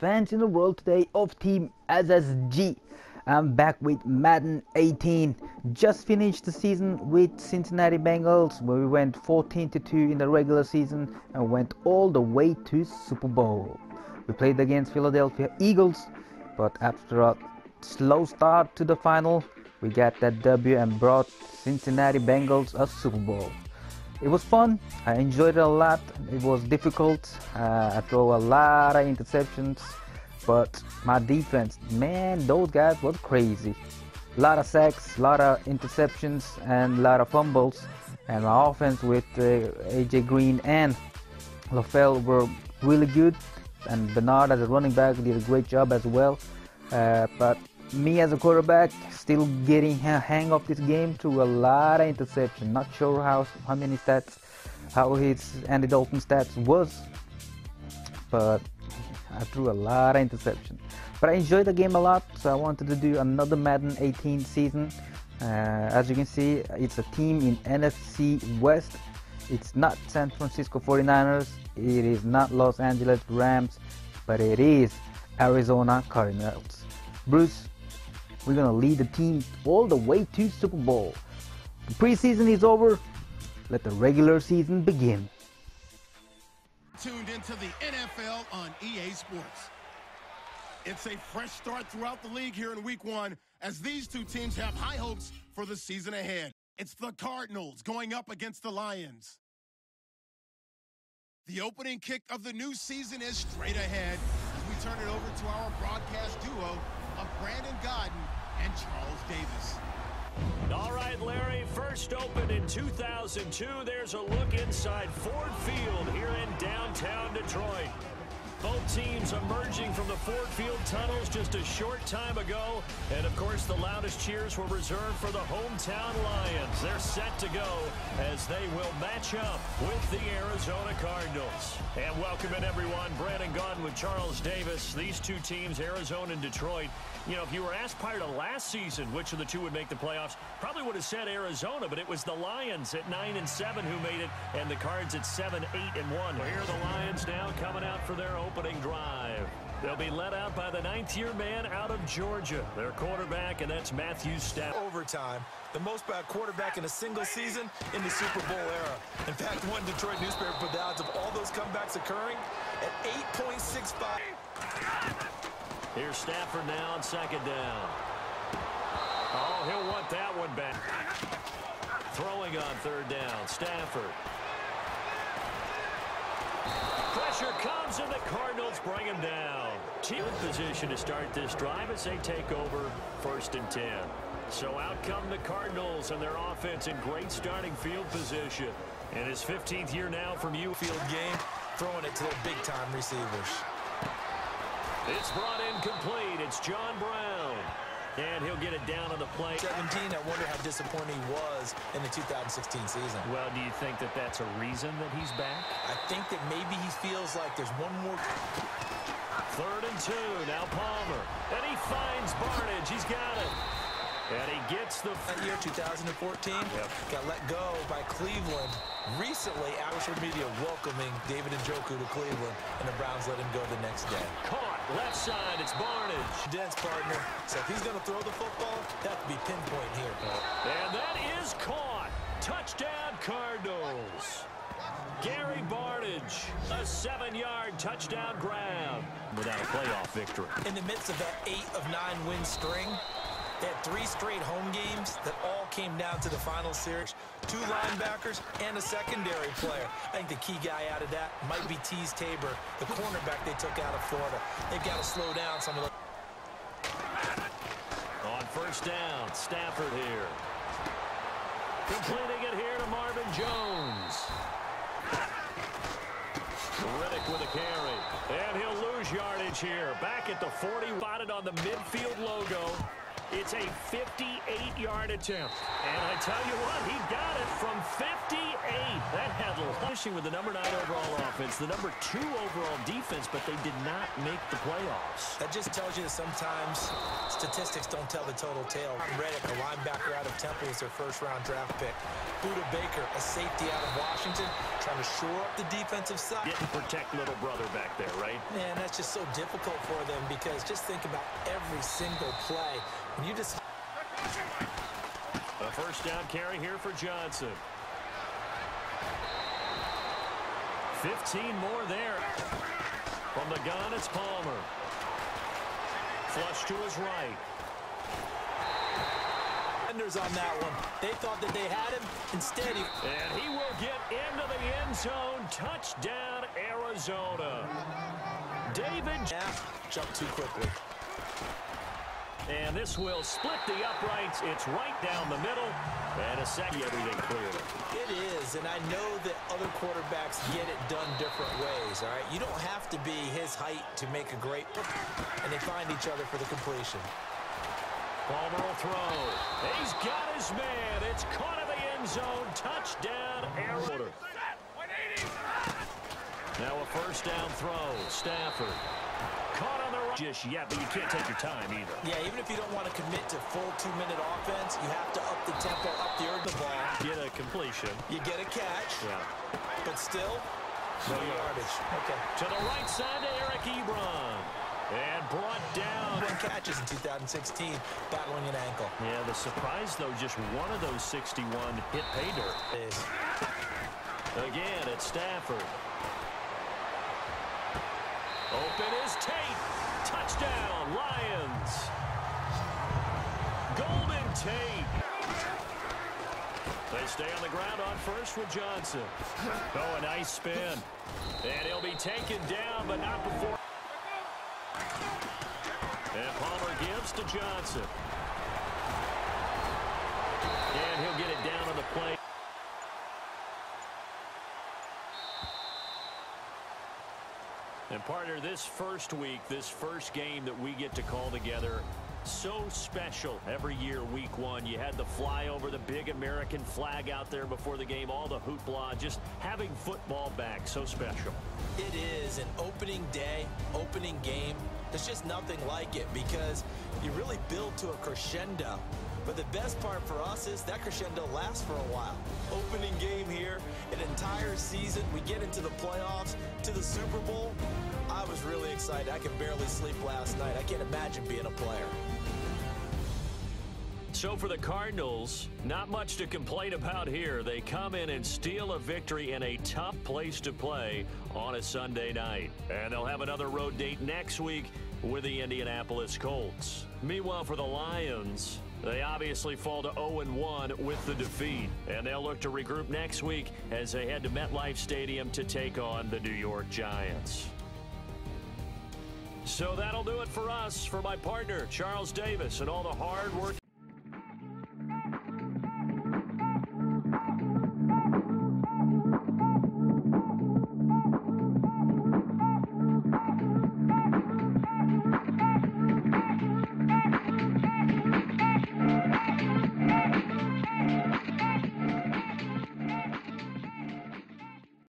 fans in the world today of Team SSG. I'm back with Madden 18. Just finished the season with Cincinnati Bengals where we went 14-2 in the regular season and went all the way to Super Bowl. We played against Philadelphia Eagles, but after a slow start to the final, we got that W and brought Cincinnati Bengals a Super Bowl. It was fun. I enjoyed it a lot. It was difficult. Uh, I threw a lot of interceptions, but my defense, man, those guys were crazy. A lot of sacks, a lot of interceptions, and a lot of fumbles. And my offense with uh, AJ Green and LaFell were really good. And Bernard as a running back did a great job as well. Uh, but me as a quarterback still getting a hang of this game through a lot of interception. Not sure how how many stats, how his Andy Dalton stats was, but I threw a lot of interception. But I enjoyed the game a lot, so I wanted to do another Madden 18 season. Uh, as you can see, it's a team in NFC West. It's not San Francisco 49ers. It is not Los Angeles Rams, but it is Arizona Cardinals. Bruce, we're gonna lead the team all the way to Super Bowl. The preseason is over. Let the regular season begin. Tuned into the NFL on EA Sports. It's a fresh start throughout the league here in week one as these two teams have high hopes for the season ahead. It's the Cardinals going up against the Lions. The opening kick of the new season is straight ahead as we turn it over to our broadcast duo of Brandon Gaudin and Charles Davis. All right, Larry, first opened in 2002. There's a look inside Ford Field here in downtown Detroit. Both teams emerging from the Ford Field tunnels just a short time ago. And, of course, the loudest cheers were reserved for the hometown Lions. They're set to go as they will match up with the Arizona Cardinals. And welcome in, everyone. Brandon Gaudin with Charles Davis. These two teams, Arizona and Detroit, you know, if you were asked prior to last season which of the two would make the playoffs, probably would have said Arizona, but it was the Lions at 9 and 7 who made it, and the Cards at 7, 8 and 1. Here are the Lions now coming out for their opening drive. They'll be led out by the ninth-year man out of Georgia, their quarterback, and that's Matthew Stafford. Overtime, the most by a quarterback in a single season in the Super Bowl era. In fact, one Detroit newspaper put the odds of all those comebacks occurring at 8.65. Here's Stafford now on second down. Oh, he'll want that one back. Throwing on third down, Stafford. Pressure comes, and the Cardinals bring him down. Team in position to start this drive as they take over first and 10. So out come the Cardinals and their offense in great starting field position. And his 15th year now from you. Field game, throwing it to their big-time receivers. It's brought in complete. It's John Brown. And he'll get it down on the play. 17, I wonder how disappointing he was in the 2016 season. Well, do you think that that's a reason that he's back? I think that maybe he feels like there's one more... Third and two, now Palmer. And he finds Barnidge. He's got it. And he gets the... That year, 2014, yep. got let go by Cleveland. Recently, social media welcoming David Njoku to Cleveland, and the Browns let him go the next day. Caught, left side, it's Barnidge. Dense partner, so if he's going to throw the football, that would be pinpoint here. And that is caught. Touchdown, Cardinals. Gary Barnidge, a seven-yard touchdown grab without a playoff victory. In the midst of that eight of nine win string, they had three straight home games that all came down to the final series. Two linebackers and a secondary player. I think the key guy out of that might be Teez Tabor, the cornerback they took out of Florida. They've got to slow down some of the... On first down, Stafford here. Completing it here to Marvin Jones. Riddick with a carry. And he'll lose yardage here. Back at the 40, spotted on the midfield logo. It's a 58-yard attempt. And I tell you what, he got it from 58. That had finishing with the number nine overall offense, the number two overall defense, but they did not make the playoffs. That just tells you that sometimes statistics don't tell the total tale. Reddick, a linebacker out of Temple, was their first-round draft pick. Budda Baker, a safety out of Washington, trying to to shore up the defensive side. Didn't protect little brother back there, right? Man, that's just so difficult for them because just think about every single play. When you just... A first down carry here for Johnson. 15 more there. From the gun, it's Palmer. Flush to his right. Defenders on that one. They thought that they had him. Instead, he... And he will get into the end zone. Touchdown, Arizona. David... Yeah, jumped too quickly. And this will split the uprights. It's right down the middle. And a second, everything clearly. It is, and I know that other quarterbacks get it done different ways, all right? You don't have to be his height to make a great... And they find each other for the completion. Palmer will throw. He's got his man. It's caught in the end zone. Touchdown, Arizona. Now a first down throw. Stafford. Caught on the right. Just yet, but you can't take your time either. Yeah, even if you don't want to commit to full two-minute offense, you have to up the tempo, up the earth the ball. Get a completion. You get a catch, Yeah. but still, no yardage. Okay. To the right side to Eric Ebron. And brought down. One catches in 2016, battling an ankle. Yeah, the surprise, though, just one of those 61 hit pay dirt. Again, it's Stafford. Open is Tate. Touchdown, Lions. Golden Tate. They stay on the ground on first with Johnson. Oh, a nice spin. And he'll be taken down, but not before. And Palmer gives to Johnson. And he'll get it down on the play. And partner, this first week, this first game that we get to call together, so special every year, week one. You had the flyover, the big American flag out there before the game, all the hoopla, just having football back, so special. It is an opening day, opening game. There's just nothing like it because you really build to a crescendo. But the best part for us is that crescendo lasts for a while. Opening game here, an entire season. We get into the playoffs, to the Super Bowl. I was really excited. I could barely sleep last night. I can't imagine being a player. So for the Cardinals, not much to complain about here. They come in and steal a victory in a tough place to play on a Sunday night. And they'll have another road date next week with the Indianapolis Colts. Meanwhile, for the Lions, they obviously fall to 0-1 with the defeat. And they'll look to regroup next week as they head to MetLife Stadium to take on the New York Giants. So that'll do it for us. For my partner, Charles Davis, and all the hard work.